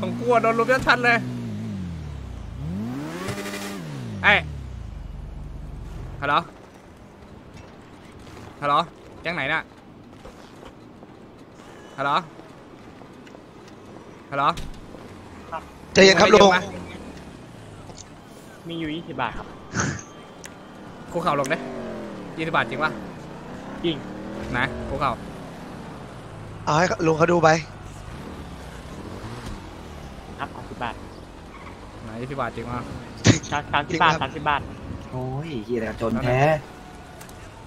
ของกูอะโดนลุมชัดๆเลยไอ้ฮัลโหลฮัลโหลแก๊งไหนน่ะฮัลโหลฮัลโหลใจเย็นครับลุงมีอยู่20บาทครับคุกเข่าลงเด้ยี่สิบบาทจริงปะจริงนะคุกเข่าเอาให้ลุงเขาดูไป ครับ30บาท ไหน ยี่สิบบาทจริงปะสามสามสิบบาทสามสิบบาท โอ้ยเฮียจนแท้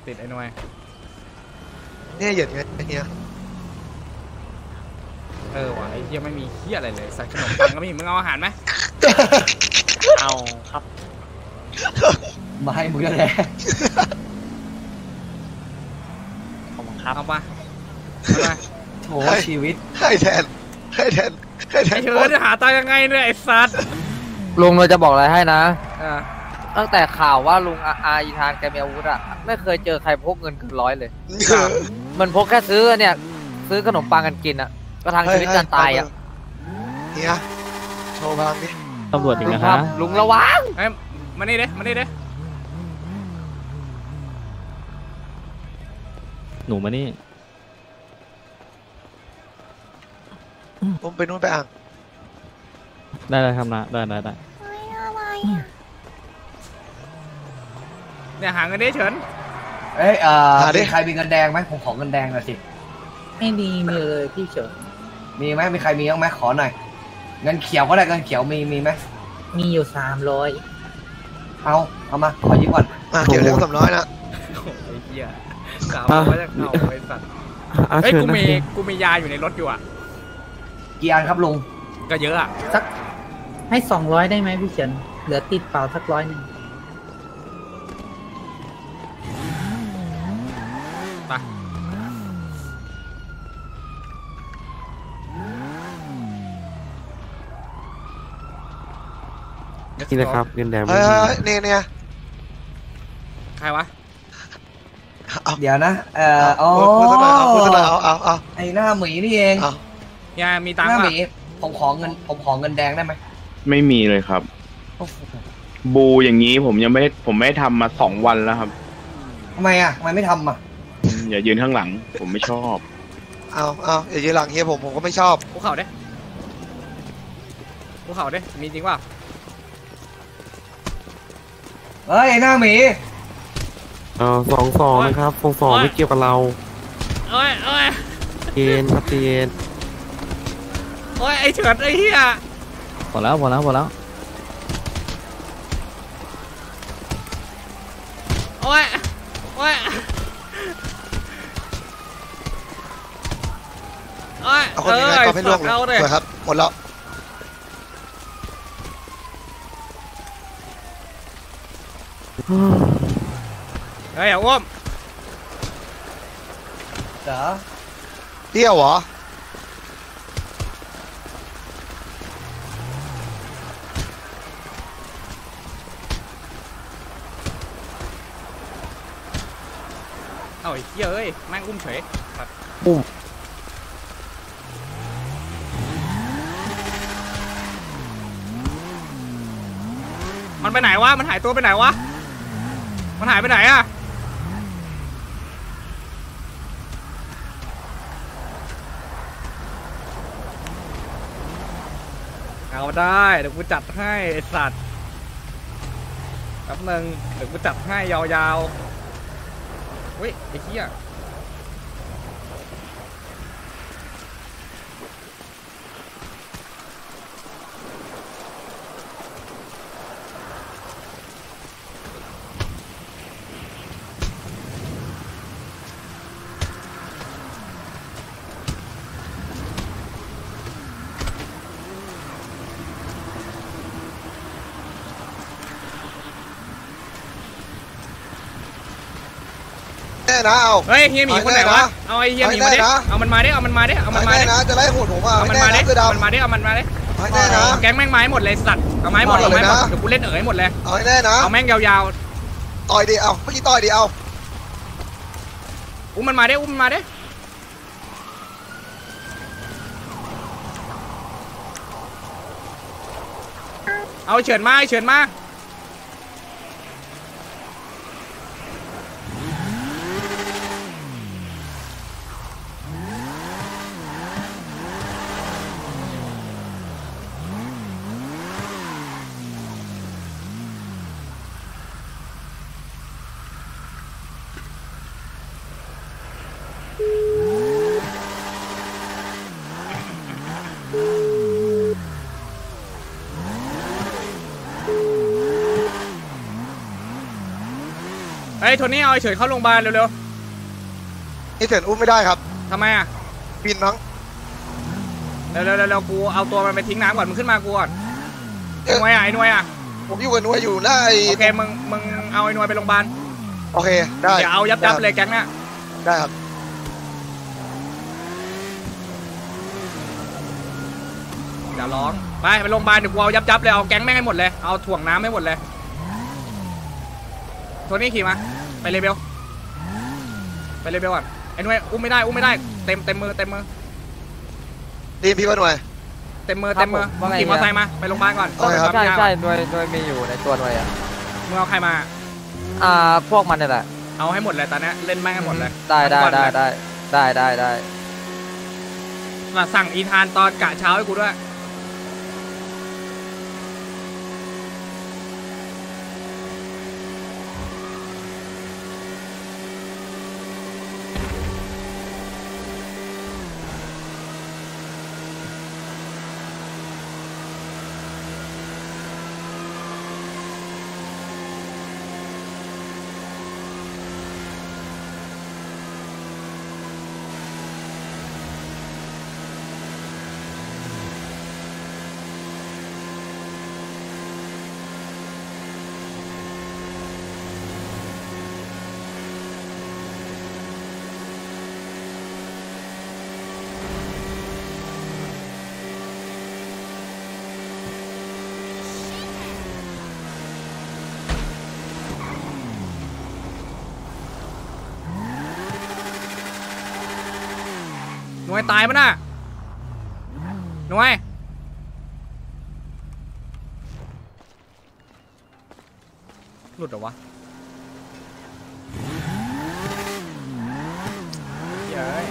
ติดไอ้หน่วยเนี่ยเหยียดไงเฮียเออว่ะไอ้เหี้ยไม่มีเหี้ยอะไรเลยใส่ขนมปังก็ไม่มีมึงเอาอาหารไหมเอาครับ มาให้มึงแล้วแหละขอบคุณครับเอาปะเอาไปโถชีวิตให้แทนให้แทนให้แทไอ้นเชิญจะหาตังค์ยังไงเนี่ยไอ้สัตว์ ลุงเราจะบอกอะไรให้นะ อ่าตั้งแต่ข่าวว่าลุงอาอาอีธานแกมีอาวุธอะไม่เคยเจอใครพกเงินเกินร้อยเลย มันพกแค่ซื้อเนี่ย ซื้อขนมปังกันกินอะก็ทางชีวิตการตายอะเฮียโชว์พลังดิตำรวจอีกลุงนะคครัรับบลุงระวังเอ้ยมานี่เด้มานี่เด้หนูมานี่ ผมไปนู่นไปอ่าง ได้เลยครับนะได้ได้ได้เนี่ยหาเงินได้เฉินเอ้ยเอ่อมีใครมีเงินแดงไหมผมขอเงินแดงหน่อยสิ ไม่มีมีเลยพี่เฉินมีไหมมีใครมีบ้างไหมขอหน่อย เงินเขียวก็ได้เงินเขียวมีมีไหมมีอยู่สามร้อยเอาเอามาขอยืมก่อนอะเดี๋ยวเดี๋ยวสามร้อยนะโอ้ยไอ้เหี้ยสาวว่าจะเข้าไอ้สัตว์เฮ้ยกูมีกูมียาอยู่ในรถอยู่อะกี่อันครับลุง ก็เยอะอะสักให้สองร้อยได้ไหมพี่เฉินเหลือติดเปล่าสักร้อยหนึ่งไปนี่นะครับเงินแดงเฮ้ยเฮ้ยเฮ้ยเนี่ยเนี่ยใครวะเอาเดี๋ยวนะเอ่อเอาอ๋อพูดสักหน่อยเอาพูดสักหน่อยเอาเอาเอาไอ้หน้าหมีนี่เองเอายามีตังหค์น้าหป่ะมี ผมขอเงิน ผมขอเงินแดงได้ไหมไม่มีเลยครับบูอย่างนี้ผมยังไม่ได้ผมไม่ได้ทำมาสองวันแล้วครับทำไมอะทำไมไม่ทำอะ อืมอย่ายืนข้างหลัง ผมไม่ชอบ เอาเอาอย่ายืนหลังเฮียผมผมก็ไม่ชอบคุกเข่าเด้คุกเข่าเด้มีจริงป่ะเฮ้ยไอ้หน้าหมี เออสองสองนะครับสองสองไม่เกี่ยวกับเราโอ้ยโอ้ยเกณฑ์ครับเกณฑ์ โอ้ยไอ้เฉินไอ้เหี้ยพอแล้วพอแล้วพอแล้วโอ้ยโอ้ยโอ้ยเอาคนนี้ไงก็ให้ล่วงเอาเลเลยยครับหมดแล้วเฮ้ยอย่าอ้วมเจ๋อเที่ยวเหรอ เอาไอ้เหี้ยเอ้ยแม่งอุ้มเฉยอุ้มมันไปไหนวะ มันหายตัวไปไหนวะ มันหายไปไหนอะเอาได้เดี๋ยวกูจัดให้ไอ้สัตว์แป๊บนึงเดี๋ยวกูจัดให้ยาวๆ เฮ้ย น่นะเอาเฮ้ยเฮียหมีคนไหนวะเอาไอ้เฮียหมีมาดิเอาให้ได้นะเอามันมาดิเอามันมาดิเอามันมาแน่ดินะจะไล่หุ่นผมอะเอามันแน่มาดินะคือเอาดำมันมาดิเอามันมาดิเอาให้แน่นะเอาแก๊งแม่งไม้หมดเลยสัตว์เอาไม้หมดเอาเอาเลยไม้หมดนะเดี๋ยวกูเล่นเอ๋ยหมดเลยเอาให้แน่นะเอาแม่งยาวต่อยดิเอาเมื่อกี้ต่อยดิเอาๆอุ้มมันมาดิอุ้มมันมาดิขเอาเฉินมาไอ้เฉินมา เฮ้ยโทนี่เอาไอ้เฉินเข้าโรงพยาบาลเร็วนี่เถินอุ้มไม่ได้ครับ ๆทำไมอะ บินมั้งเร็วๆเร็วๆกูเอาตัวมันไปทิ้งน้ำก่อนมึงขึ้นมากูก่อนไอ้หน่วยอะไอ้หน่วยอะผมอยู่กับหน่วยอยู่หน้าไอ้โอเคมึงมึงเอาไอ้หน่วยไปโรงพยาบาลโอเคได้เดี๋ยวเอายับยับๆเลยแก๊งเนี้ยได้ครับเดี๋ยวร้องไปไปโรงพยาบาลเดี๋ยวกูเอายับยับๆเลยเอาแก๊งแม่งให้หมดเลยเอาถ่วงน้ำให้หมดเลยโทนี่ขี่มา ไปเลเบลไปเลเบลก่อนไอ้หน่วยอุ้มไม่ได้อุ้มไม่ได้เต็มเต็มมือเต็มมือดีมพี่ว่าหน่วย เต็มมือเต็มมือว่าไง ขี่มอเตอร์ไซค์มาไปโรงพยาบาลก่อนโอเคครับ ใช่ปั๊มยาใช่หน่วยหน่วยมีอยู่ในตัวหน่วยอะมึงเอาใครมา อ่าพวกมันเนี่ยแหละเอาให้หมดเลยตอนเนี้ยเล่นแม่งให้หมดเลยได้ได้ทั้งวันได้เลยได้ได้ได้ได้มาสั่งอีธานตอนกะเช้าให้กูด้วย ตายปะน่ะหน่วยหลุดเหรอวะเย้ย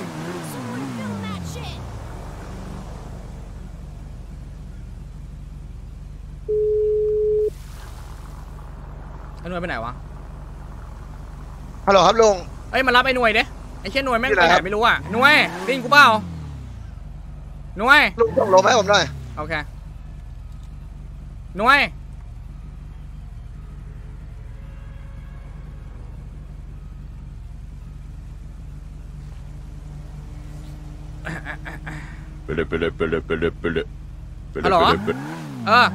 ไอ้หน่วยไปไหนวะ ฮัลโหลครับลุง เอ้ยมารับไอ้หน่วยเด้ไอ้เช่นหน่วยแม่งที่ไปไหนไหนครับไม่รู้อะหน่วยได้ยินกูเปล่า หน่วยลุงส่งลมให้ผมหน่อยโอเคหน่วยฮัลโหลเออ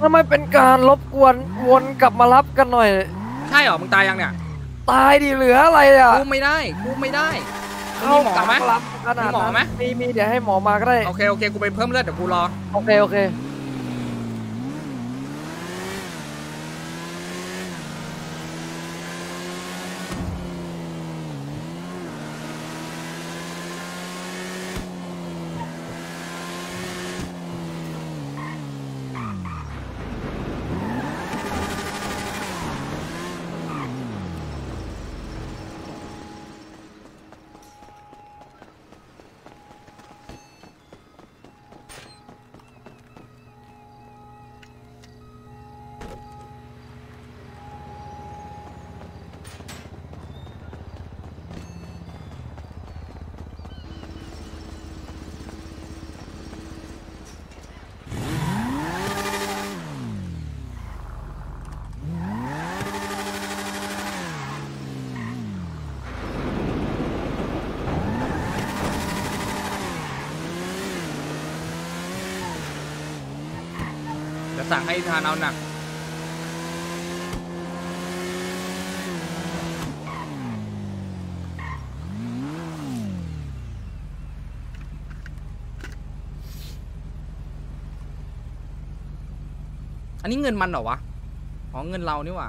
ทำไมเป็นการรบกวนวนกลับมารับกันหน่อย ใช่เหรอมึงตายยังเนี่ย ตายดิเหลืออะไรอะ กูไม่ได้ กูไม่ได้ มึงเข้ามีหมอไหมกลับขนาดมีหมอไหมนั้นมีมีเดี๋ยวให้หมอมาก็ได้ โอเค โอเค กูไปเพิ่มเลือดเดี๋ยวกูรอ โอเค โอเค สั่งให้ทานเอาหนัก อันนี้เงินมันเหรอวะ อ๋อเงินเรานี่หว่า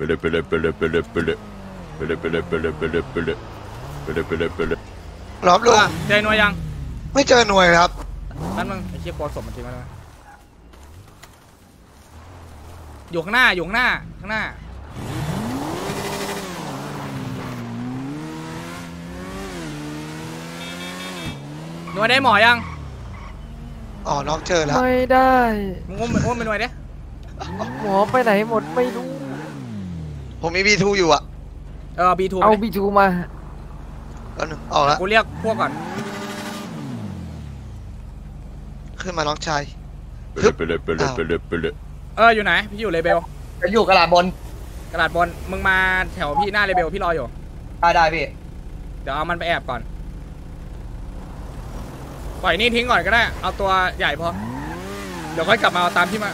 Pele pele pele pele pele. Pele pele pele pele pele. Pele pele pele. รอบลุงอะเจอหน่วยยังไม่เจอหน่วยครับ นั่นมึงไอ้เชี่ยกลัวศมันทิ้งไว้แล้วนะอยู่ข้างหน้าอยู่ข้างหน้าข้างหน้า หน่วยได้หมอยังอ๋อน้องเจอแล้วไม่ได้ มึงงมงไปหน่วยเด้หมอไปไหนหมดไม่รู้ ผมมี B2 อยู่อะเออบีทูเอาบีทูมาแล้วหนึ่งออกแล้วกูเรียกพวกก่อน ขึ้นมาน้องชาย pele pele pele pele pele เอออยู่ไหน พี่อยู่เลเบลจะอยู่กระดาษบนกระดาษบนมึงมาแถวพี่หน้าเลเบลพี่รออยู่ได้ได้พี่ เดี๋ยวเอามันไปแอบก่อนปล่อยนี่ทิ้งก่อนก็ได้ เอาตัวใหญ่พอ เดี๋ยวค่อยกลับมาเอาตามที่มา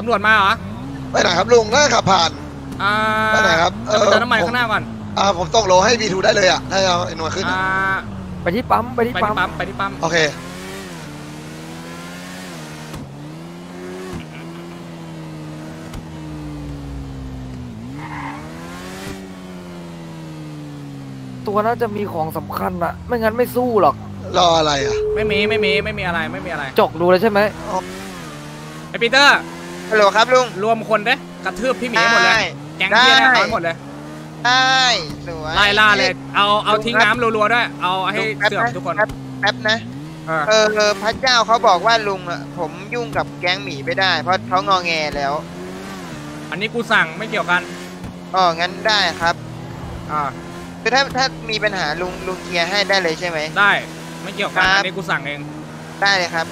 ตำรวจมาเหรอไปไหนครับลุงน่าขับผ่านอ่าไปไหนครับเออเติมน้ำมันข้างหน้าก่อนอ่าผมต้องโลให้ B2 ได้เลยอะถ้าเอาไอ้หน่วยขึ้นอ่าอะไปที่ปั๊มไปที่ไปปั๊ที่มปั๊มไปที่ปั๊มโอเคตัวน่าจะมีของสำคัญอะไม่งั้นไม่สู้หรอกรออะไรอะ ไม่มีไม่มีไม่มีอะไรไม่มีอะไรจกดูเลยใช่ไหม ไอปีเตอร์ ฮัลโหลครับลุง รวมคนเด้กระทืบพี่หมีหมดเลยได้แก๊งพี่เนี่ยได้เอาให้หมดเลย ได้สวยไล่ล่าเลย เอา เอาทิ้งลุงครับน้ำรัวๆด้วย เอาให้ลุงแป๊บเสื่อมนะทุกคน แป๊บแป๊บนะเออเออเออพระเจ้าเขาบอกว่าลุงอะผมยุ่งกับแก๊งหมีไม่ได้ เพราะเขางอแงแล้ว อันนี้กูสั่งไม่เกี่ยวกันอ๋องั้นได้ครับ อ่าคือถ้าถ้ามีปัญหาลุงลุงเคลียร์ให้ได้เลยใช่ไหม ได้ ไม่เกี่ยวกันครับอันนี้กูสั่งเอง ได้เลยครับ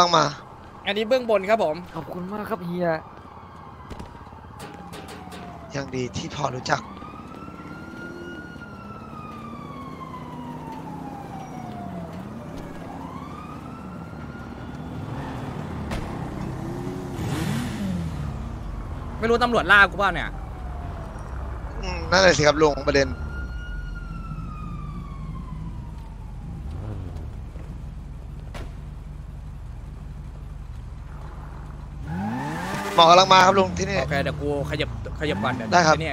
ลังมา อันนี้เบื้องบนครับผม ขอบคุณมากครับเฮีย ยังดีที่พอรู้จัก ไม่รู้ตำรวจล่ากูเปล่าเนี่ย อืมนั่นเลยสิครับลุงประเด็น หมอกำลังมาครับลุงที่นี่ โอเคเดี๋ยวกูขยับขยับก่อนเดี๋ยวได้ครับอ้นี่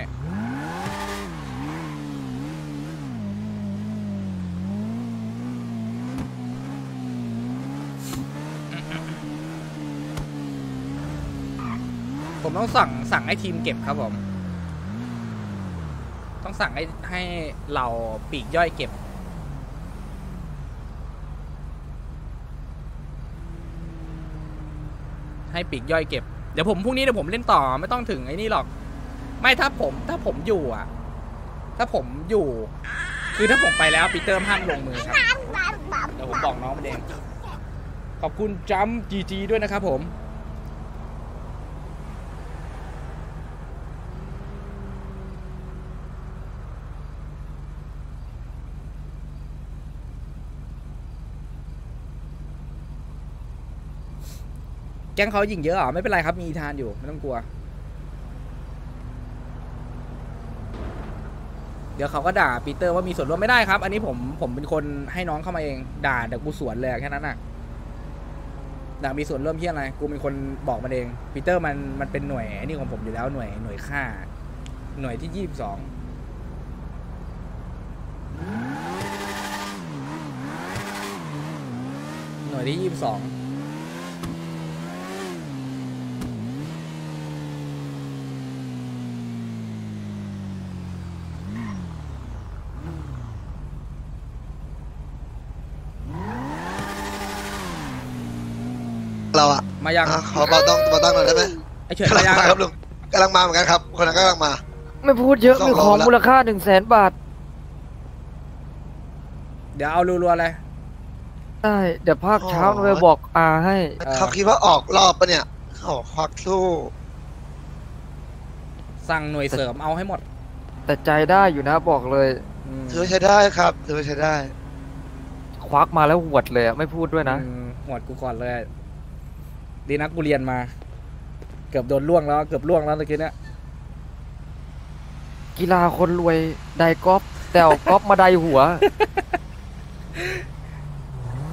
ผมต้องสั่งสั่งให้ทีมเก็บครับผม ต้องสั่งให้ให้เราปีกย่อยเก็บ ให้ปีกย่อยเก็บ เดี๋ยวผมพรุ่งนี้เดี๋ยวผมเล่นต่อไม่ต้องถึงไอ้นี่หรอก ไม่ถ้าผมถ้าผมอยู่อะ ถ้าผมอยู่ คือถ้าผมไปแล้วปีเตอร์ห้ามลงมือครับเดี๋ยวผมบอกน้องมันเองขอบคุณจัมจีจีด้วยนะครับผม แก๊งเขายิงเยอะเหรอไม่เป็นไรครับ มีทานอยู่ ไม่ต้องกลัว เดี๋ยวเขาก็ด่าปีเตอร์ว่ามีส่วนร่วมไม่ได้ครับ อันนี้ผมผมเป็นคนให้น้องเข้ามาเอง ด่าเดี๋ยวกูสวนเลยอะแค่นั้นน่ะด่ามีส่วนร่วมที่อะไร กูเป็นคนบอกมันเองปีเตอร์มันมันเป็นหน่วยไอ้นี่ของผมอยู่แล้วหน่วยหน่วยฆ่า หน่วยที่ยี่สิบสองหน่วยที่ยี่สิบสอง เราอะมายังอะขอเบาต้องเบาตั้งหน่อยได้ไหมไอเฉินกำลัมางยังมาครับลุงกำลังมาเหมือนกันครับ คนนั้นก็กำลังมา ไม่พูดเยอะสองมีรอบของแล้วมูลค่าหนึ่งแสนบาทเดี๋ยวเอารัวๆเลย ได้เดี๋ยวภาคเช้าไปบอกอาให้ เออ เขาคิดว่าออกรอบปะเนี่ยเขาบอกควักสู้สั่งหน่วยเสริมเอาให้หมดแต่ใจได้อยู่นะบอกเลย อืมถือว่าใช้ได้ครับถือว่าใช้ได้ ควักมาแล้วหวดเลยอะไม่พูดด้วยนะ อืมหวดกูก่อนเลย ดีนะกูเรียนมา เกือบโดนล่วงแล้ว เกือบล่วงแล้วตะกี้เนี่ยกีฬาคนรวยไดกอล์ฟแต่เอากอล์ฟมาไดหัว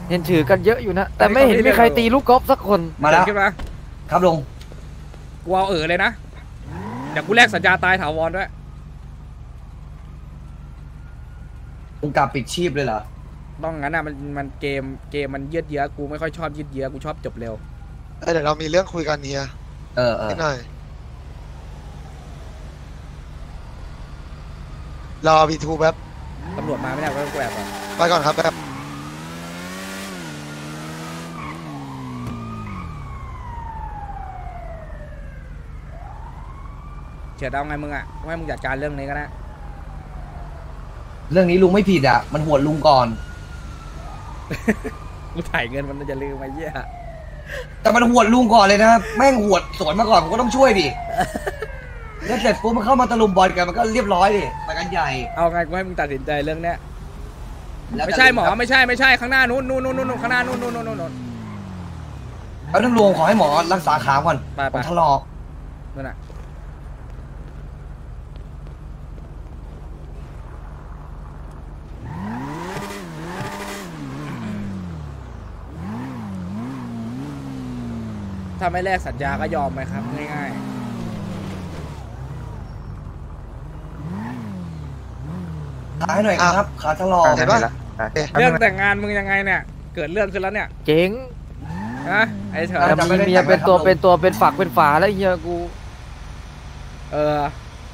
เห็นถือกันเยอะอยู่นะ แต่ไม่เห็นมีใครตีลูกกอล์ฟสักคนมาแล้วเห็นขึ้นมาครับลุงกูเอาเออเลยนะเดี๋ยวกูแลกสัญญาตายถาวรด้วยลุงกลับปิดชีพเลยเหรอต้องงั้นอะมันมันเกมเกมมันยืดเยื้อกูไม่ค่อยชอบยืดเยื้อกูชอบจบเร็ว เอ้ยเดี๋ยวเรามีเรื่องคุยกันเฮียเออเออนิดหน่อยรอพีทูแป๊บตำรวจมาไม่ได้ก็ต้องแกรบอะไปก่อนครับแป๊บเฉียดเอาไงมึงอะให้มึงจัดการเรื่องนี้ก็ได้เรื่องนี้ลุงไม่ผิดอะ มันหวดลุงก่อน กูถ่ายเงินมันจะลืมไอ้เหี้ย แต่มันหวดลุงก่อนเลยนะแม่งหวดสวนมาก่อนผมก็ต้องช่วยดิแล้วเสร็จปุ๊บมันเข้ามาตะลุมบอลกันมันก็เรียบร้อยดิไปกันใหญ่เอาไงกูให้มึงตัดสินใจเรื่องเนี้ยแล้วแต่ไม่ใช่หมอลุงครับไม่ใช่ไม่ใช่ข้างหน้านู้นนู้นนู้นนู้นข้างหน้านู้นนู้นนู้นนู้นเอาต้องลุงขอให้หมอรักษาขาก่อนไปผไปมทะลอกนู่นน่ะ ถ้าไม่แลกสัญญาก็ยอมไหมครับ ง่ายขาให้หน่อยครับขาทะลอกเห็นปะๆ เรื่องแต่งงานมึงยังไงเนี่ย เกิดเรื่องขึ้นแล้วเนี่ยเจ๋งนะไอ้เถิแต่ดมีเมียเป็นตัวเป็นตัวเป็นฝักเป็นฝาแล้วเฮียกู เออ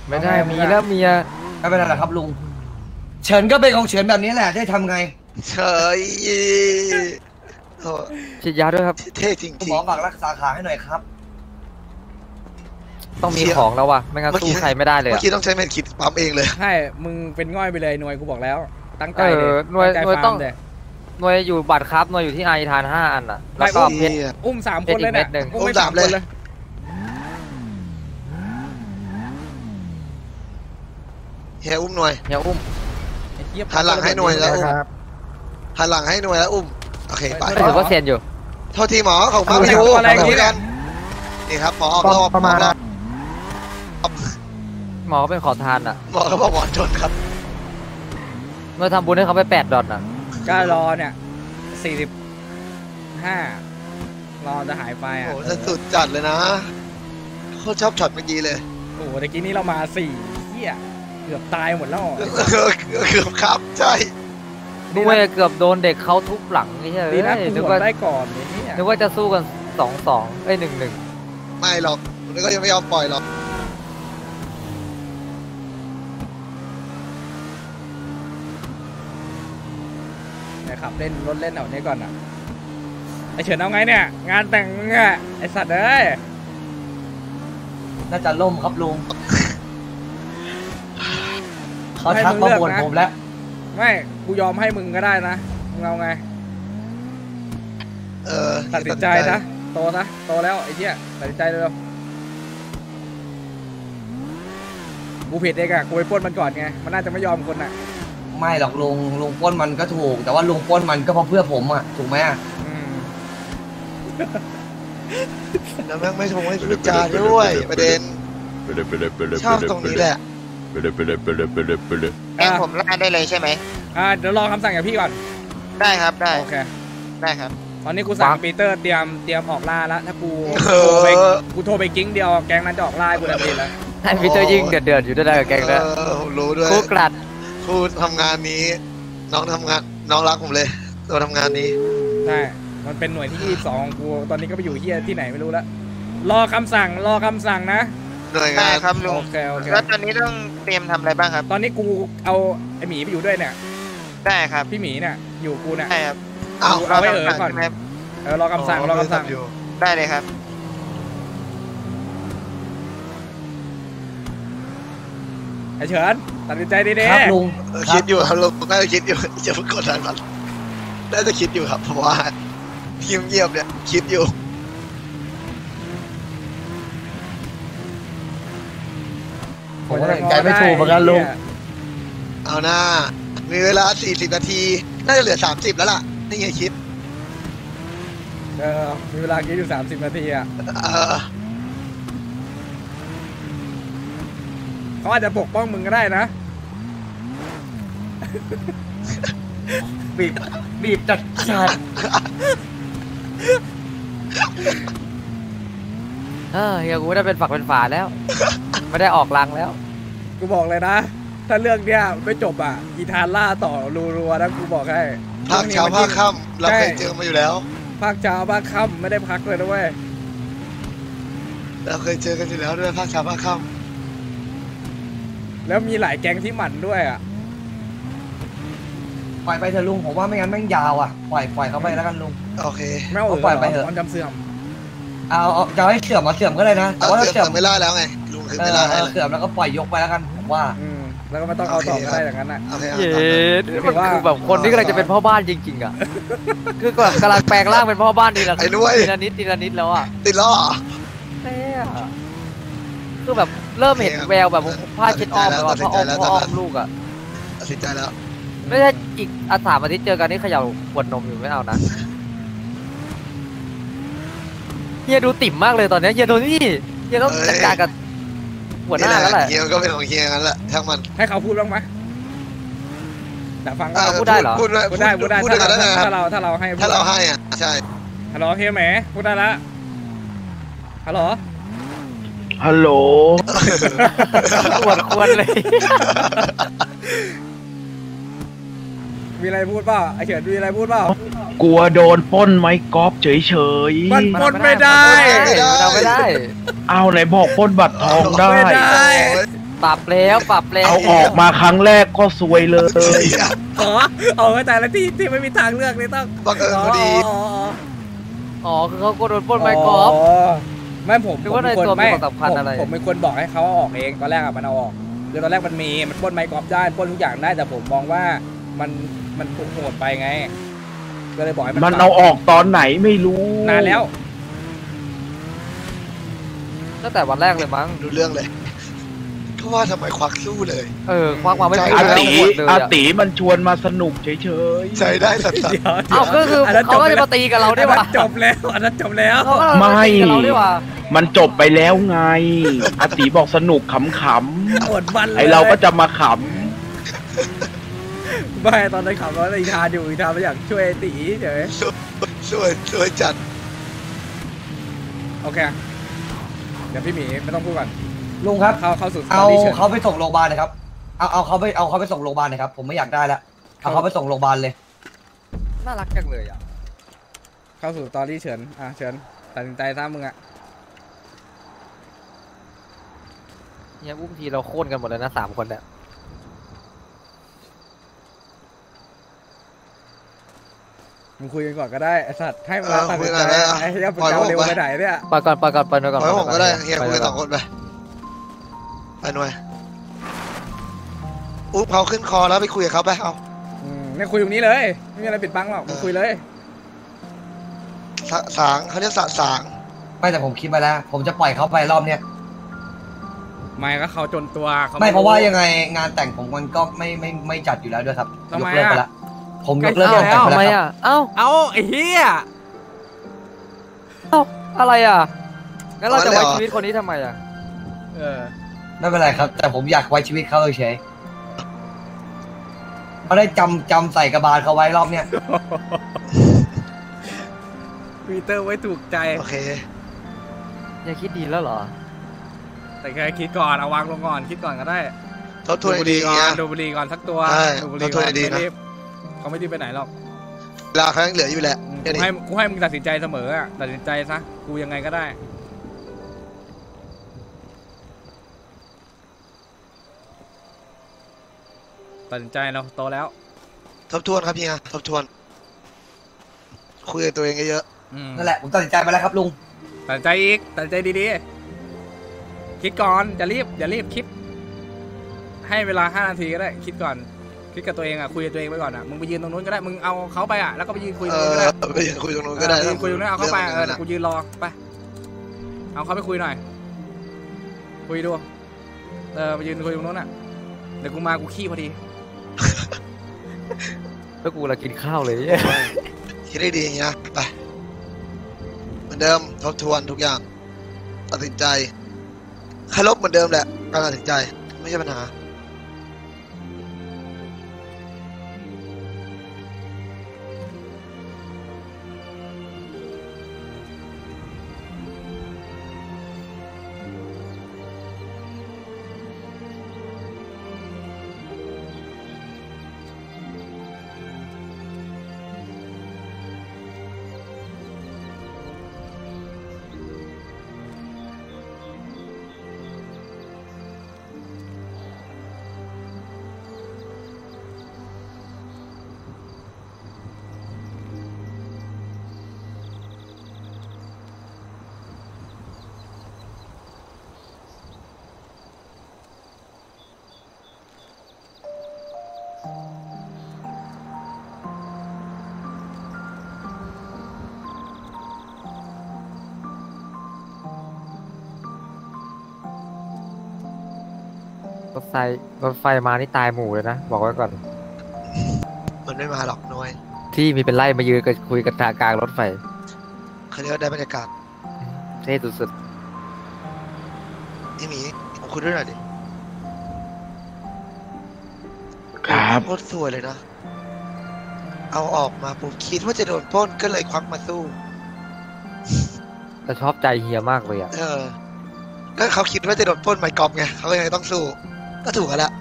ไม่ได้มีแล้วเมีย ไม่เป็นไรหรอกครับลุง เฉินก็เป็นของเฉินแบบนี้แหละได้ทำไง เฉย โอ้ฉีดยาด้วยครับ เท่จริงคุณหมอฝากรักษาขาให้หน่อยครับ ต้องมีของแล้วว่ะไม่งั้นสู้ใครไม่ได้เลยเมื่ออะกี้ต้องใช้เม็ดคิดปั๊มเองเลยใช่มึงเป็นง่อยไปเลยหน่วยกูบอกแล้ว ตั้งใจเอเลยอหน่วยตั้งใจหน่วยฟาร์มต้องเลยหน่วยอยู่บัตรครับหน่วยอยู่ที่ไอทานห้าอันอะแล้วก็เพชรอุ้มสามคนเลยเนี่ยเพชรอีกเม็ดหนึ่งอุ้มไปอุ้มสาสามมเลยคนเลยเฮียอุ้มหน่วยเฮียอุ้มไอ้เหี้ยหันหลังให้หน่วยแล้วอุ้มหันหลังให้หน่วยแล้วอุ้ม โอเคไปก็ถือว่าเซียนอยู่ โทษทีหมอของมาพี่ดูคุยกันนี่ครับหมอออกรอบหมอออกรอบหมอเป็นขอทานอะ หมอเขาบอกหมอจนครับ เมื่อทำบุญให้เขาไปแปดดอทอะก็รอเนี่ยสี่สิบห้ารอจะหายไปโอ้อะโหจะสุดจัดเลยนะโคตรชอบช็อตเมื่อกี้เลย โอ้โหตะกี้นี้เรามาสี่เหี้ยเกือบตายหมดแล้วอะเกือบครับใช่ ด้วยเกือบโดนเด็กเขาทุบหลังนี่ใช่ไหมดีนะกูนึกหมว่าดได้ก่อนไอ้เนี่ยนึกว่าจะสู้กันสองสองเอ้ยหนึ่งหนึ่งไม่หรอกแล้วก็ยังไม่ยอมปล่อยหรอกนะครับเล่นรถเล่นแถวนี้ก่อนอะไอเฉินเอาไงเนี่ย งานแต่งมึงอะไอสัตว์เอ้ยน่าจะล่มครับลุงเขาทักมาบ่นผมแล้ว ไม่กูยอมให้มึงก็ได้นะมึงเอาไง เออตัดสินใจนะโตนะโตแล้วไอ้เหี้ยตัดสินใจเร็วกูผิดเองอะกูไปปล้นมันก่อนไงมันน่าจะไม่ยอมคนอะไม่หรอกลุงลุงปล้นมันก็ถูก แต่ว่าลุงปล้นมันก็เพราะเพื่อผมอะถูกไหมอะอืมแล้วแม่งไม่ชงไม่พูดจาด้วยประเด็น Pele, pele, pele, ชอบ pele, ตรงนี้ pele. แหละ Pele, pele, pele, pele, pele. แกงผมล่าได้เลยใช่ไหมอ่าเดี๋ยวรอคำสั่งจากพี่ก่อน ได้ครับได้โอเคได้ครับ ตอนนี้กูสั่งปีเตอร์เตรียมเตรียมออกล่าแล้วถ้ากูโทรไปกูโทรไปกิ้งเดียวแก๊งนั้นจะออกล่าให้กูทันทีแล้วให้พีเตอร์ยิงเดือดเดือดอยู่ด้วยกับแกงเอด้วรู้ด้วยคู่กลัดครูทำงานนี้ น้องทำงานน้องรักผมเลยตัวทำงานนี้ใช่มันเป็นหน่วยที่22ของกูตอนนี้ก็ไปอยู่เฮียที่ไหนไม่รู้ละรอคำสั่งรอคำสั่งนะ หน่วยได้งานครับลุงโอเคโอเคแล้วตอนนี้ต้องเตรียมทำอะไรบ้างครับ ตอนนี้กูเอาไอหมีไปอยู่ด้วยเนี่ยได้ครับพี่หมีเนี่ยอยู่กูเนี่ยได้ครับอ้าวเอาไว้เออรคำสั่งก่อนใช่ไหมครับเออรอคำสั่งรอคำสั่งอยู่ได้เลยครับไอเฉินตัดสินใจดีครับลุงเออครัคิบดอยู่ครับลุงน่าจะคิดอยู่จะเพิ่งกดดันมันน่าจะคิดอยู่ครับเพราะว่าเงียบๆเนี่ยคิดอยู่ ผมก็ตัดสินใจไม่ถูกเหมือนกันลุง เอาหน้า มีเวลา 40 นาที น่าจะเหลือ 30 แล้วล่ะ นี่ไงคิด เออมีเวลาคิดอยู่ 30 นาทีอะเออ เขาอาจจะปกป้องมึงก็ได้นะ บีบบีบจัดจัดเออเฮียกูไม่ได้เป็นฝักเป็นฝาแล้ว ไม่ได้ออกรังแล้ว กูบอกเลยนะ ถ้าเรื่องเนี้ยไม่จบอะ อีธานล่าต่อรัวๆนะกูบอกให้ภาคเช้าภาคค่ำเราเคยเจอมาอยู่แล้ว ภาคเช้าภาคค่ำไม่ได้พักเลยนะเว้ยเราเคยเจอกันอยู่แล้วด้วยภาคเช้าภาคค่แล้วมีหลายแก๊งที่หมั่นด้วยอะปล่อยไปเถอะลุงผมว่าไม่งั้นแม่งยาวอะปล่อยปล่อยเขาไปแล้วกันลุงำโอเคไม่เอาเออเอาปล่อยไปเถอะความจำเสื่อมเอาเอาจะให้เสื่อมมาเสื่อมก็ได้นะแต่เอาว่าถ้าเสื่เสื่ออมมไม่ได้แล้วไงลุง คือเอไม่อได้เออแล้วเสื่อมแล้วก็ปล่อยยกไปแล้วกันผมว่า อืมแล้วก็ไม่ต้องเอาต่อโอเคก็ได้อย่างนั้นอะ โอเคเอาเย้ต่อมันคือแบบคนที่กำลังจะเป็นพ่อบ้านจริงๆอะ คือแบบกำลังแปลงร่างเป็นพ่อบ้านทีละไอ้นุ้ยทีละนิดทีละนิดแล้วอะติดล้อเหรอเท่อะคือแบบเริ่มเห็นแววแบบผ้าเช็ดอ้อมแล้วอะตัผ้าดสินใจแล้วอ้อมผ้าอ้อตัดสินใจมลูกอะ ตัดสินใจแล้วไม่ใช่อีกอาสามอาทิตย์เจอกันนี่เขย่าขวดนมอยู่ไม่เอานะเฮียดูติ่มมากเลยตอนเนี้ยเฮียโดนี่เฮียต้องจัดการกับ หัวหน้าแล้วแหละเฮียมันก็เป็นของเฮียงั้นแหละช่างมันให้เขาพูดบ้างไหมแต่ฟังอะก็พูดได้เหรอพูดได้พูดได้พูดได้พูดถ้าได้เราได้คถ้ารับเราถ้าเราให้ถ้าเราให้อะใช่ฮัลโหลเฮียแหมพูดได้ละฮัลโหลฮัลโหลควรควรเลย มีอะไรพูดเปล่าไอเฉินมีอะไรพูดเปล่ากลัวโดนปล้นไม้กอล์ฟเฉยมันปล้นไม่ได้เราไม่ได้ๆเอาไหนบอกปล้นบัตรทองได้ ไม่ได้ปรับแล้วปรับแล้วเอาออกมาครั้งแรกก็ซวยเลย ขอเอาไว้แต่ละที่ที่ไม่มีทางเลือกนี่ต้องบังเอิญพอดี อ๋ออ๋อคือเขากลัวโดนปล้นไม้กอล์ฟ ไม่ผมหรือว่าผมเป็นในตัวไม่มีความสำคัญผมอะไร ผมเป็นคนบอกให้เขาเอาออกเองตอนแรกอะมันเอาออกคือตอนแรกมันมีมันปล้นไม้กอล์ฟได้ปล้นทุกอย่างได้แต่ผมมองว่ามัน มันโหดไปไง ก็เลยบอกให้มันมันปรับเอาออกตอนไหนไม่รู้นานแล้ว ตั้งแต่วันแรกเลยมั้ง ดูเรื่องเลย ก็ว่าทำไมควักสู้เลย เออควักมาไม่ใช่พูดอาแล้วติหมดเลยอาอะติมันชวนมาสนุกเฉยใช้ได้สัตว์เดี๋ยวเอ้าก็คืออนนั้นเขาก็ไปจะแล้วมาตีกับเราอันด้วยนั้ว่ะนจบแล้วอันนั้นจบแล้ว เขาก็จะมาตีกับเราด้วยว่ะๆมันจบไปแล้วไง อาติบอกสนุกขำอดมันๆเลยไอเราก็จะมาข ไม่ตอนนั้นขับรถอีทานอยู่อีทานไม่อยากช่วยตีเฉยช่วยช่วยจัดโอเคเดี๋ยวพี่หมีไม่ต้องพูดก่อนลุงครับ เข้าเข้าสู่สตเอาอรี่เชิญเขาไปส่งโรงพยาบาลนะครับ เอาเอาเขาไปเอาเขาไปส่งโรงพยาบาลหนะครับ ผมไม่อยากได้แล้วเอาเขาไปส่งโรงพยาบาลเลย น่ารักจังเลยอะ เข้าสู่สตอรี่เฉินอะเฉินตัดสินใจซะมึงอะเนี่ยอุ้มทีเราโค่นกันหมดเลยนะสามคนเนี่ย มึงคุยกันก่อนก็ได้ไอ้สัตว์ให้เวลาเออตัดสินคุใจยกันได้ไอ้เหี้ยมึงปล่อยจะเอาเร็วผมไปไปไหนเนี่ยไปก่อนไปก่อนไปก่อนไว้ผมก็ได้ปเฮียคุยกันสองคนไปไปหน่วยอุ๊บเขาขึ้นคอแล้วไปคุยกับเขาไปเอาอืมเนี่ยคุยตรงนี้เลย ไม่มีอะไรปิดบังหรอกมึงคุยเลย สะสางเขาเรียกสะสาง ไม่แต่ผมคิดมาแล้ว ผมจะปล่อยเขาไปรอบเนี้ยไม่ก็เขาจนตัวเขาไม่เพราะว่ายังไงงานแต่งผมมันก็ไม่ไม่ไม่จัดอยู่แล้วด้วยครับทำยไมกเลิกไปอะละ ผมยกเลิกงานแต่งทำไปไมแล้วครับ อะ เอ้าเอาไอ้เหี้ยเอ้าอะไรอะ งั้นเราจะไว้ชีวิตคนนี้ทำไมอะ เออไม่เป็นไรครับ แต่ผมอยากไว้ชีวิตเขาเฉยๆเขาได้จำจำใส่กระบาลเขาไว้รอบเนี้ยปีเตอร์ไว้ถูกใจ โอเคยังคิดดีแล้วเหรอ แต่แค่คิดก่อนเอาวางลงก่อนคิดก่อนก็ได้ทบทวนบุหดีรี่ๆก่อเงี้นย ดูบุหรี่ก่อนสักตัวใช่ดูบุหรี่ทบทวนก่อนดีๆนะ ไม่รีบ เขาไม่รีบไปไหนหรอกเวลาเขายังเหลืออยู่แหละอืมแค่กูนี้ให้กูให้มึงตัดสินใจเสมออะตัดสินใจซะกูยังไงก็ได้ ตัดสินใจเราโตแล้ว ทบทวนครับเฮียทบทวน คุยกับตัวเองเยอะอืมนั่นแหละผมตัดสินใจมาแล้วครับลุง ตัดสินใจอีกตัดสินใจดีๆ คิดก่อนอย่ารีบอย่ารีบคิด ให้เวลาห้านาทีก็ได้ คิดก่อน คิดกับตัวเองอะคุยกับตัวเองไปก่อนอะมึงไปยืนตรงนู้นก็ได้มึงเอาเขาไปอะแล้วก็ไปยืนคุยๆตเอรงนู้นก็อได้ไปยืนคุยตรงนู้นก็ได้เออยืนคุยตรงนู้นเอาเขาไปเออรื่เดี๋ยวกูยืนรอไปเอาเขาไปคุยหน่อย คุยดูเออไปยืนคุยตรงนู้นอะเดี๋ยวกูมากูขี้พอดีแล้วกูละกินข้าวเลยคิดได้ดีเฮียไปเหมือนเดิมทบทวนทุกอย่างตัดสินใจเคารพเหมือนเดิมแหละการตัดสินใจไม่ใช่ปัญหา ถไฟรถไฟมานี่ตายหมู่เลยนะ บอกไว้ก่อน มันไม่มาหรอกน้อย ที่มีเป็นไล่มายืนกันคุยกันทางกลางรถไฟเขาเรียกว่าได้บรรยากาศเท่สุดนี่หมีผมคุยด้วยหน่อยดิครับโคตรสวยเลยนะ เอาออกมาผมคิดว่าจะโดนปล้นก็เลยควักมาสู้ๆแต่ชอบใจเฮียมากเลยอะ เออก็เขาคิดว่าจะโดนปล้นไมค์กอล์ฟไง เขาก็ยังต้องสู้ ก็ถูกแล้ว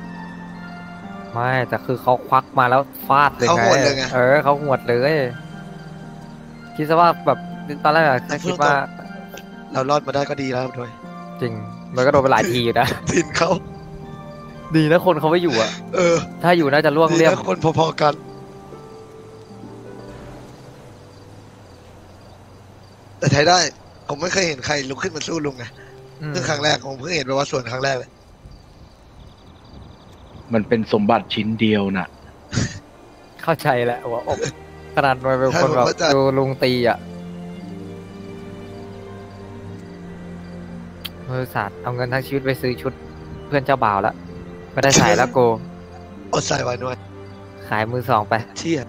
ไม่แต่คือเขาควักมาแล้วฟาดเลยเขาไงหวดเลยไง เออเขาหวดเลยคิดซะว่าแบบตอนแรกอะแค่คิดว่า เรารอดมาได้ก็ดีแล้วด้วย จริงมันก็โดนไปหลายทีอยู่นะทินเขาดีนะคนเขาไม่อยู่อะ เออ ถ้าอยู่น่าจะล่วงดีเรียบนะคนพอๆกัน แต่ใช้ได้ ผมไม่เคยเห็นใครลุกขึ้นมาสู้ลุงไงอืมเพิ่งครั้งแรกผมเพิ่งเห็นไปว่าส่วนครั้งแรกเลย มันเป็นสมบัติชิ้นเดียวน่ะ เข้าใจแหละว่าอกขนาดมันเป็นคนแบบดูลุงตีอะมือสัตว์เอาเงินทั้งชีวิตไปซื้อชุดเพื่อนเจ้าบ่าวแล้วไม่ได้ใส่แล้วโกอดใส่ไว้หน่อยขายมือสองไปเชี่ย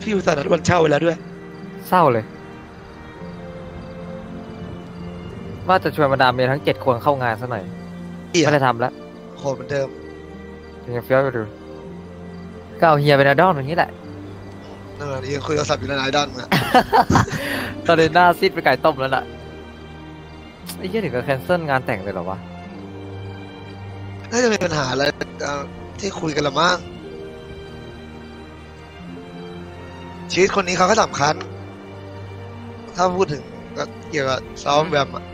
พี่อุตส่าห์นัดวันเช่าไว้แล้วด้วย เศร้าเลย ว่าจะชวนบรรดาเมียทั้งเจ็ดคนเข้างานซะหน่อยเหี้ยไม่ได้ทำแล้วโหดเหมือนเดิม ยังเฟี้ยวอยู่ดูก็เอาเฮียเป็นไอดอลอย่างนี้แหละเออยังคุยโทรศัพท์อยู่ในไอดอนอะตอนนี้หน้าซีดไปไก่ต้มแล้วล่ะไอ้เหี้ยถึงกับแคนเซิลงานแต่งเลยเหรอวะน่าจะมีปัญหาอะไรเอ่อที่คุยกันละมั้งชีวิตคนนี้เขาก็สำคัญ ถ้าพูดถึงก็เกี่ยวกับซ้อมแบบอะ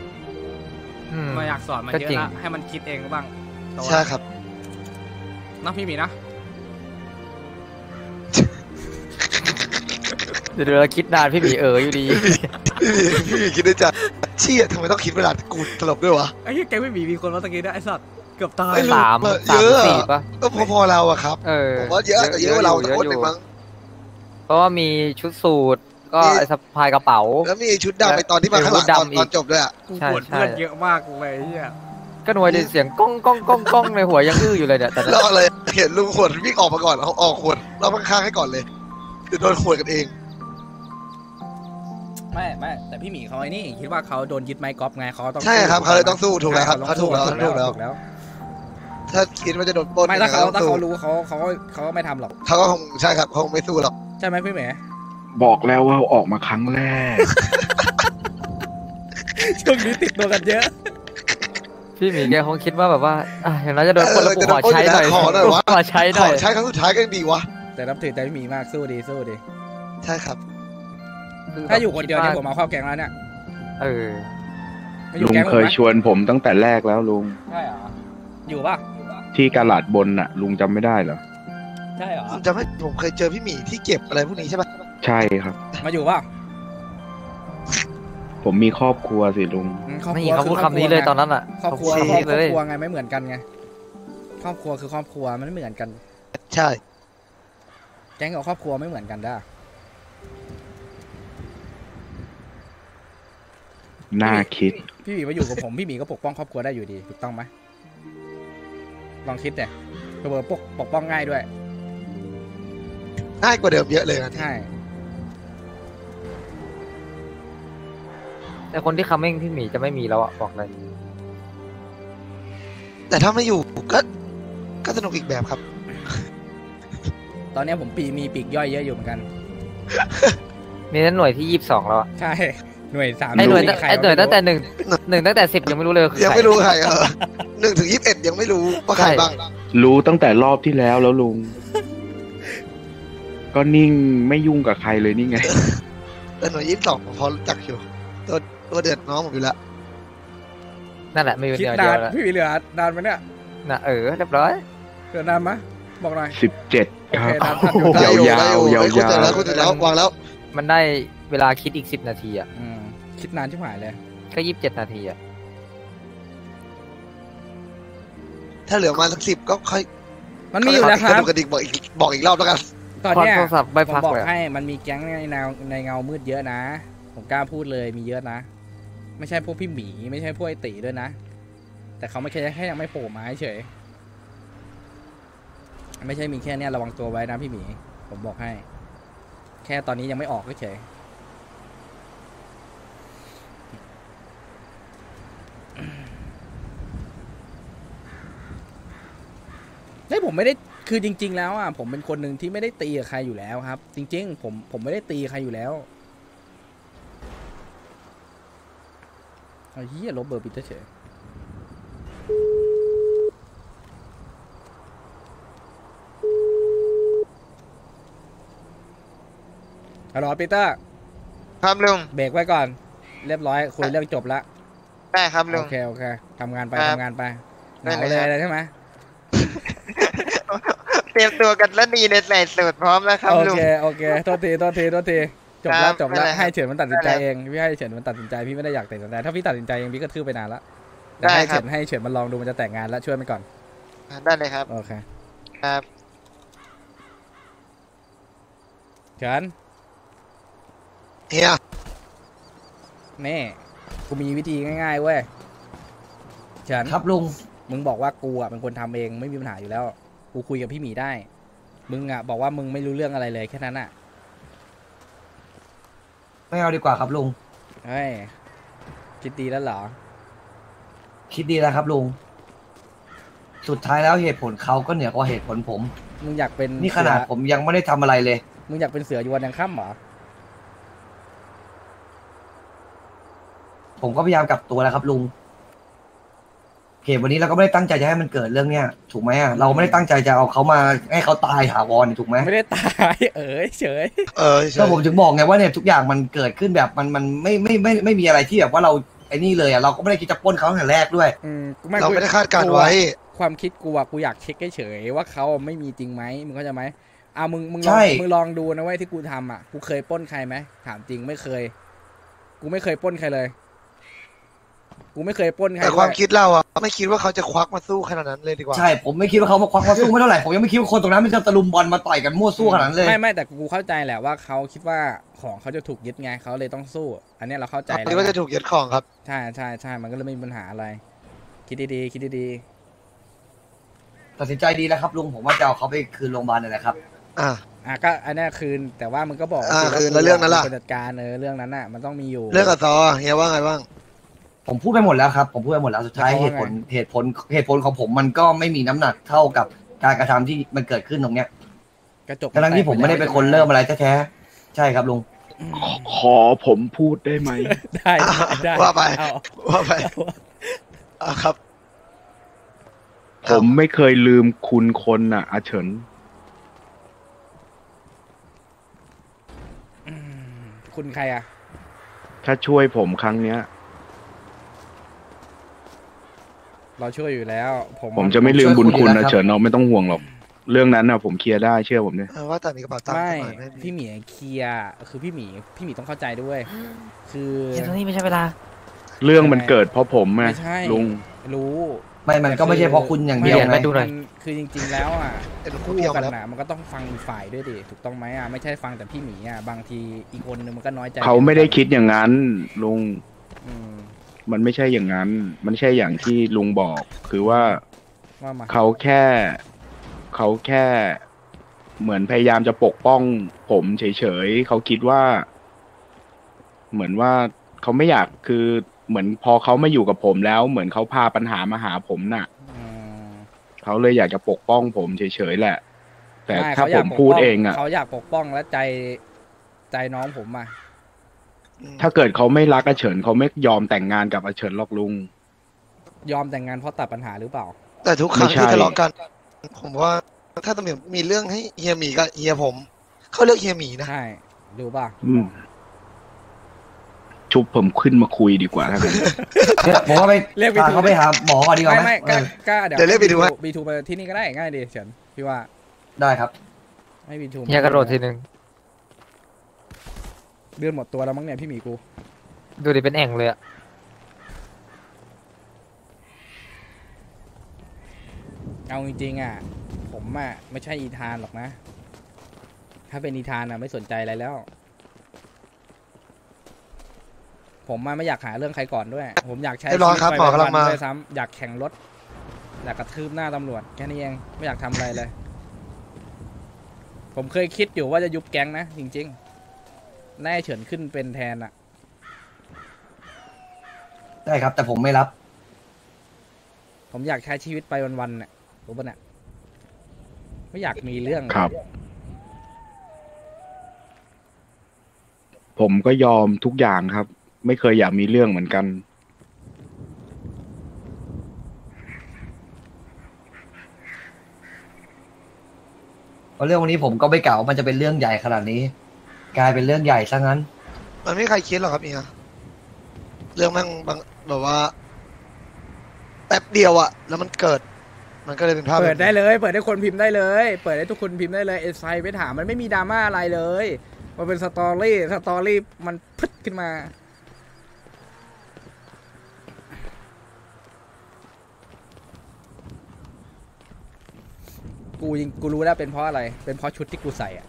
อืมไมาอยากสอนมันก็เยอะจริง ละให้มันคิดเองบ้างโตแล้ว ใช่ครับ นะพี่หมีนะเดี๋ยวเราคิดนานพี่หมีเอออยู่ดีพี่พี่คิดได้จ้ะเชี่ยทำไมต้องคิดเวลากูตลบด้วยวะไอ้เหี้ยแกพี่หมีมีคนมาตะกี้นะไอ้สัตว์เกือบตายไม่รู้สามเออสามเยอะสี่ปะก็พอๆเราอะครับเออผมว่าเยอะแต่เยอะกว่าเราเยแต่อะคนอหนึ่ยู่งมั้งเพราะว่ามีชุดสูทก็มีไอ้สะพายกระเป๋า แล้วมีชุดดำไปตอนที่มาข้างหลังตอนมีชุดดำอีกตอนจบด้วยอะกูใช่ปวดใช่เลือดเยอะมากเลยไอ้เหี้ย ก็หน่วยได้เสียงก้องก้องก้องก้องในหัวยังอื้ออยู่เลยเนี่ยแต่แล้วอะไรเห็นลุงขวดวิ่งออกมาก่อนเขาออกขวดเราข้างๆให้ก่อนเลยเดี๋ยวโดนขวดกันเอง ไม่ไม่แต่พี่หมีเขาไอ้นี่คิดว่าเขาโดนยึดไม้กอล์ฟไงเขาต้องใช่ครับเขาเลยต้องสู้ถูกแล้วครับใช่เขาถูกแล้วถูถูกแล้วถูกแล้ว ถ้าคิดว่าจะโดนปล้นไม่ถ้าเขายังงก็ถ้าต้องเขาสู้รู้เขาเขาเขาก็ไม่ทำหรอกเขาก็คงใช่ครับเขาคงไม่สู้หรอกใช่ไหมพี่หมีบอกแล้วว่าออกมาครั้งแรกช่วงนี้ติดตัวกันเยอะ พี่หมีแกคงคิดว่าแบบว่าอะอย่างน้อยจะโดนคนแล้วกูขอใช้หน่อยขอหน่อยวะขอใช้หขน่ออยใช้ครั้งสุดท้ายก็ยังดีวะแต่นับถือใจพี่หมีมากสู้ดีสู้ดีใช่ครับ ถ้าอยู่คนเดียวเนี่ยผมเอาเข้าแกงแล้วเนี่ยเออมาอยู่ลุงแกงผมเคยไหมชวนผมตั้งแต่แรกแล้วลุงใช่เหรออยู่ป่ะที่กาลาดบนน่ะ ลุงจำไม่ได้เหรอใช่เหรอผมจำไม่ผมเคยเจอพี่หมีที่เก็บอะไรพวกนี้ใช่ปะใช่ครับ มาอยู่ป่ะผมมีครอบครัวสิลุงอืม ครอบคนี่รัวเขาพูดอคำนี้เลยตอนนั้นอะครอบครัวเขาคพูรดอบเลยครัวไงไม่เหมือนกันไงครอบครัวคือครอบครัวมันไม่เหมือนกัน ใช่ แก๊งกับครอบครัวไม่เหมือนกันด้าน่าคิด พี่หมีมาอยู่กับผมพี่หมีก็ปกป้องครอบครัวได้อยู่ดีถูกต้องไหมลองคิดเดี๋ยเผื่อๆปกปกป้องง่ายด้วยง่ายกว่าเดิมเยอะเลยนะใช่ แต่คนที่คัมมิ่งพี่หมีจะไม่มีแล้วอะบอกเลย แต่ถ้าไม่อยู่ก็ก็สนุกอีกแบบครับ ตอนเนี้ยผมปีมีปีกย่อยเยอะอยู่เหมือนกัน มีนั่นหน่วยที่ยี่สิบสองแล้วอะใช่ หน่วยสามไอ้หน่วยมีใครไอ้หน่วยไม่รู้ตั้งแต่หนึ่งหนึ่งตั้งแต่สิบยังไม่รู้เลยคือยังใครไม่รู้ใครเออหนึ่งถึงยี่สิบเอ็ดยังไม่รู้ว่าใครบ้างรู้ตั้งแต่รอบที่แล้วแล้วลุง ก็นิ่งไม่ยุ่งกับใครเลยนี่ไง แต่หน่วยยี่สิบสองพอรู้จักอยู่ตัว ตัวเดือดน้องผมอยู่แล้วนั่นแหละไม่มีคิดเดียวเดีนายวนแล้วพี่หมีเหลือนานไหมเนี่ยน่ะเออเรียบร้อยเหลือนานไหมบอกหน่อย สิบเจ็ดครับโอเคตามทันอยู่ ได้อยู่ยาวได้อยู่ยาวเฮ้ยคุณเสร็จแล้วยาวคุณเสร็จแล้ววางแล้ว มันได้เวลาคิดอีกสิบนาทีอะอืมคิดนานชิบหายเลย ก็ยี่สิบเจ็ดนาทีอะถ้าเหลือมาสักสิบก็ค่อยมันมีอยู่แล้วคกระรัดูบกกระดิกบอกอีกบอกอีกรอบแล้วกันตอนพอเนี้ยโทรศัพท์ใบผมพักบอกเลยอะให้มันมีแก๊งในแนวในเงามืดเยอะนะ ผมกล้าพูดเลยมีเยอะนะ ไม่ใช่พวกพี่หมีไม่ใช่พวกไอตีด้วยนะ แต่เขาไม่แค่แค่ยังไม่โผล่มาเฉย ไม่ใช่มีแค่เนี้ยระวังตัวไว้นะพี่หมี ผมบอกให้ แค่ตอนนี้ยังไม่ออกก็เฉยเฮ้ยผมไม่ได้คือจริง ๆ แล้วอะผมเป็นคนหนึ่งที่ไม่ได้ตีกับใครอยู่แล้วครับ จริง ๆ ผมผมไม่ได้ตีใครอยู่แล้ว ไอ้เหี้ยลบเบอร์ปิดเฉยฮัลโหลปีเตอร์ ครับลุง เบรกไว้ก่อน เรียบร้อย คุยเรื่องจบละได้ครับลุโองเค โอเคทำงานไปครับทำงานไปเหได้งาเลยเลยครับใช่ไหมเตรียมตัวกันแล้วดีในใส่สูตรพร้อมแล้วครับโอลุง เค โอเค โทษที โทษที โทษที จบแล้วครับจบแล้วไม่เป็นไรให้เฉินมันตัดสินใจไม่เป็นไรเองพี่ให้เฉินมันตัดสินใจพี่ไม่ได้อยากตัดสินใจถ้าพี่ตัดสินใจเองพี่ก็ทื่อไปนานละแต่ได้ให้ครัเฉิบนให้เฉินมันลองดูมันจะแต่งงานแล้วช่วยมันก่อนได้เลยครับโอเคครับเฉินเฮียนี่กูมีวิธีง่ายๆเว้ยเฉินครับลุงมึงบอกว่ากูอะเป็นคนทำเองไม่มีปัญหาอยู่แล้ว กูคุยกับพี่หมีได้ มึงอะบอกว่ามึงไม่รู้เรื่องอะไรเลยแค่นั้นอะ ไม่เอาดีกว่าครับลุง เฮ้ยคิดดีแล้วเหรอ คิดดีแล้วครับลุง สุดท้ายแล้วเหตุผลเขาก็เหนือกว่าเหตุผลผม มึงอยากเป็นนี่ขนาดเสือผมยังไม่ได้ทำอะไรเลย มึงอยากเป็นเสืออยู่วันยังค่ำเหรอ ผมก็พยายามกลับตัวแล้วครับลุง เหตุวันนี้เราก็ไม่ได้ตั้งใจจะให้มันเกิดเรื่องเนี้ยถูกไหมอะเราไม่ได้ตั้งใจจะเอาเขามาให้เขาตายถาวรนี่ถูกไหมไม่ได้ตายเอ๋ยเฉยเออใช่ก็ผมถึงบอกไงว่าเนี่ยทุกอย่างมันเกิดขึ้นแบบมันมันไม่ไม่ไม่ไม่ไม่มีอะไรที่แบบว่าเราไอ้นี่เลยอะเราก็ไม่ได้คิดจะปล้นเขาตั้งแต่แรกด้วยอืมเราไม่ได้คาดการณ์ไว้ ความคิดกูอะกูอยากเช็คเฉยๆว่าเขาไม่มีจริงไหมมึงเข้าใจไหมอะมึงมึงลใช่องมึงลองดูนะเว้ยที่กูทำอะกูเคยปล้นใครไหมถามจริงไม่เคย กูไม่เคยปล้นใครเลย กูไม่เคยปล้นใครแต่ด้วยความคิดเราอะไม่คิดว่าเขาจะควักมาสู้ขนาดนั้นเลยดีกว่าใช่ผมไม่คิดว่าเขามาควักมาสู้ไม่เท่าไหร่ผมยังไม่คิดว่าคนตรงนั้นมันจะตะลุมบอลมาต่อยกันมั่วสู้ขนาดนั้นเลยไม่ไม่แต่กูเข้าใจแหละว่าเขาคิดว่าของเขาจะถูกยึดไงเขาเลยต้องสู้ อันเนี้ยเราเข้าใจคิดว่าจะถูกยึดของครับใช่ใช่ใช่มันก็เลยไม่มีปัญหาอะไร คิดดีๆคิดดีตัดสินใจดีแล้วครับลุงผมว่าจะเอาเขาไปคืนโรงพยาบาลนี่แหละครับ อ่าๆอะก็อันเนี้ยคืนแต่ว่ามึงก็บอกอ่าสิคืนกูแล้วเรื่องนั้นล่ะป็คจัดการเออเรื่องนั้นน่ะมันต้องมีอยู่ เรื่องกับซอเฮียว่าไงบ้าง ผมพูดไปหมดแล้วครับผมพูดไปหมดแล้วสุดท้ายแล้วเหเขาตุว่าผไงลเหตุผลเหตุผลของผมมันก็ไม่มีน้ำหนักเท่ากับการกระทำที่มันเกิดขึ้นตรงเนี้ยกระจกทั้งๆที่ผมไม่ได้เป็นคนเริ่มอะไรแท้ใช่ครับลุงขอขอผมพูดได้ไหม ได้ได้ได้ว่าไปเอาว่าไปอะครับผมไม่เคยลืมคุณคนน่ะอาเฉิน อืมคุณใครอะ ถ้าช่วยผมครั้งเนี้ย เราช่วยอยู่แล้ว ผมผมจะไม่ลืมบุญคุณช่วยคุณอยู่แล้วครับนะเฉินเราไม่ต้องห่วงหรอก เรื่องนั้นน่ะผมเคลียร์ได้เชื่อผมเนี่ยเออว่าแต่มีกระเป๋าตังค์ไม่ทำไมไม่มีพี่หมีเคลียร์คือพี่หมีพี่หมีต้องเข้าใจด้วย คือเดี๋ยวตอนนี้ไม่ใช่เวลา เรื่องมันเกิดเพราะผมไงไม่ใช่ ลุง รู้ ไม่มันก็ไม่ใช่เพราะคุณอย่างเดียวไม่ไงไปดูหน่อย มันคือจริง ๆ แล้วอะเป็นลูกคู่เดียวกัมานแล้วนะมันก็ต้องฟังอีกฝ่ายด้วยดิถูกต้องไหมอะไม่ใช่ฟังแต่พี่หมีอะบางทีอีกคนนึงมันก็น้อยใจเขาไม่ได้คิดอย่างนั้นลุง อืม มันไม่ใช่อย่างนั้น มันไม่ใช่อย่างที่ลุงบอก คือว่าว่ามาเขาแค่เขาแค่เหมือนพยายามจะปกป้อง ผมเฉยๆเขาคิดว่า เหมือนว่าเขาไม่อยากคือเหมือนพอเขามาอยู่กับผมแล้ว เหมือนเขาพาปัญหามาหาผมน่ะอืมเขาเลยอยากจะปกป้อง ผมเฉยๆแหละ แต่ไม่ถ้าเขผอยกมปกพูดป้เองอะ เขาอยากปกป้องและใจใจน้องผมอะอืม ถ้าเกิดเขาไม่รักอาเฉินเขาไม่ยอมแต่งงานกับอาเฉินหรอกลุง ยอมแต่งงานเพราะตัดปัญหาหรือเปล่า แต่ทุกครั้งไม่ใช่ที่ทะเลาะกัน ผมว่าถ้าตำรวจมีเรื่องให้เฮียหมีกับเฮียผม เขาเลือกเฮียหมีนะใช่รู้ป่ะอืมชุบผมขึ้นมาคุยดีกว่าถ้าเป็นเนี่ยผมว่าไปเรียกไปพาดูเขาไปหาหมอก่อนดีกว่าไม่ไหมไม่ก็เออก็เดี๋ยวเดี๋ยวเรียกไปดูฮะบีทูมาที่นี่ก็ได้ง่ายดีเฉินพี่ว่าได้ครับให้บีทูเฮียกระโดดทีนึง เดือนหมดตัวแล้วมั้งเนี่ยพี่หมีกู ดูดิเป็นแอ่งเลยอะเอาจริงๆอะ ผมอะไม่ใช่อีธานหรอกนะ ถ้าเป็นอีธานอะไม่สนใจอะไรแล้ว ผมมาไม่อยากหาเรื่องใครก่อนด้วย ผมอยากใช้เรียบร้อยครับชีหมอวิตไปกำลังวันมาๆด้วยซ้ำอยากแข่งรถ อยากกระทืบหน้าตำรวจแค่นี้เองไม่อยากทำอะไรเลย ผมเคยคิดอยู่ว่าจะยุบแก๊งนะจริง ๆ แน่เฉินขึ้นเป็นแทนอะได้ครับ แต่ผมไม่รับ ผมอยากใช้ชีวิตไปวันๆเนี่ยรู้ปะเนี่ยไม่อยากมีเรื่องครับ ผมก็ยอมทุกอย่างครับ ไม่เคยอยากมีเรื่องเหมือนกัน เพราะเรื่องวันนี้ผมก็ไม่กล่าวว่ามันจะเป็นเรื่องใหญ่ขนาดนี้ กลายเป็นเรื่องใหญ่ซะงั้น มันไม่มีใครคิดหรอกครับเฮียเรื่องแม่งบางแบบว่าแป๊บเดียวอะแล้วมันเกิด มันก็เลยเป็นภาพเปิดแบบได้นี้เลย เปิดให้คนพิมพ์ได้เลย เปิดให้ทุกคนพิมพ์ได้เลยเอสไซไปถามมันไม่มีดราม่าอะไรเลย มันเป็นสตอรี่สตอรี่มันพึดขึ้นมา กูยิงกูรู้แล้วเป็นเพราะอะไร เป็นเพราะชุดที่กูใส่อะ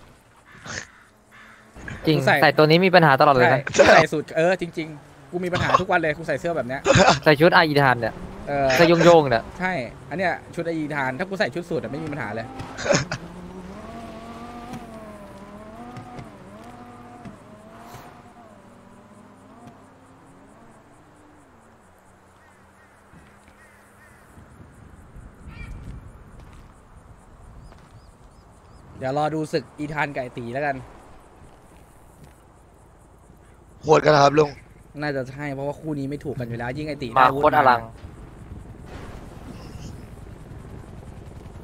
จริงใส่ ใส่ตัวนี้มีปัญหาตลอดเลยใช่นะกูใส่สูตรเออจริง ๆ กูมีปัญหาทุกวันเลยกูใส่เสื้อแบบเนี้ยใส่ชุดอาอีธานเนี่ยเออเสื้อโยงๆเนี่ยใช่ อันเนี้ยชุดไอทานถ้ากูใส่ชุดสูทอะไม่มีปัญหาเลย เดี๋ยวรอดูศึกอีธานไก่ตีแล้วกัน โหดกันนะครับลุง น่าจะใช่เพราะว่าคู่นี้ไม่ถูกกันอยู่แล้ว ยิ่งไอตีมาได้วุธโคตรอลัง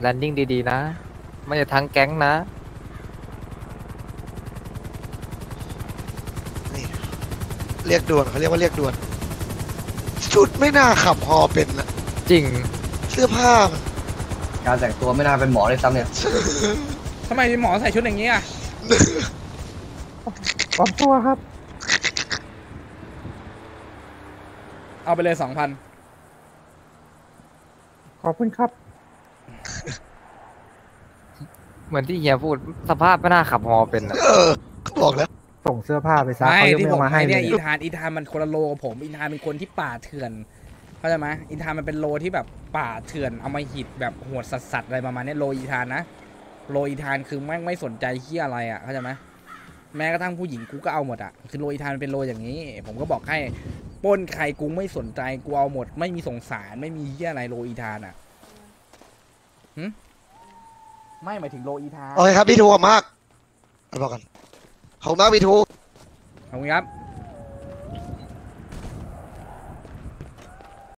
แลนดิ้งดีๆนะ ไม่ใช่ทั้งแก๊งนะนี่เรียกด่วนเขาเรียกว่าเรียกด่วน ชุดไม่น่าขับฮอเป็นนะจริง เสื้อผ้ามันการแต่งตัวไม่น่าเป็นหมอเลยซ้ำเนี่ย ทำไมหมอใส่ชุดอย่างนี้อะ ปลอมตัวครับ เอาไปเลยสองพันขอบคุณครับ เหมือนที่เฮียพูดสภาพไม่น่าขับฮอเป็นอะเออบอกแล้ว ส่งเสื้อผ้าไปซะไม่เขายังที่ไม่ผมเอามาให้ให้เลเนี่ยยอีธานอีธานมันคนละโลกับผมอีธานเป็นคนที่ป่าเถื่อนเข้าใจไหมอีธานมันเป็นโลที่แบบป่าเถื่อนเอามาหิดแบบโหดสัสๆอะไรประมาณเนี้ยโลอีธานนะโลอีธานคือแม่งไม่สนใจเฮียอะไรอะเข้าใจไหม แม้กระทั่งผู้หญิงกูก็เอาหมดอะคือโลอีธานมันเป็นโลอย่างนี้ ผมก็บอกให้ปล้นใครกูไม่สนใจกูเอาหมด ไม่มีสงสารไม่มีเฮียอะไรโลอีธานอะหึไม่หมายถึงโลอีธานโอเคครับพี่ถูกมากเอาบอกกันของมากพี่ทู ขอบคุณครับ